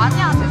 많이 하세요.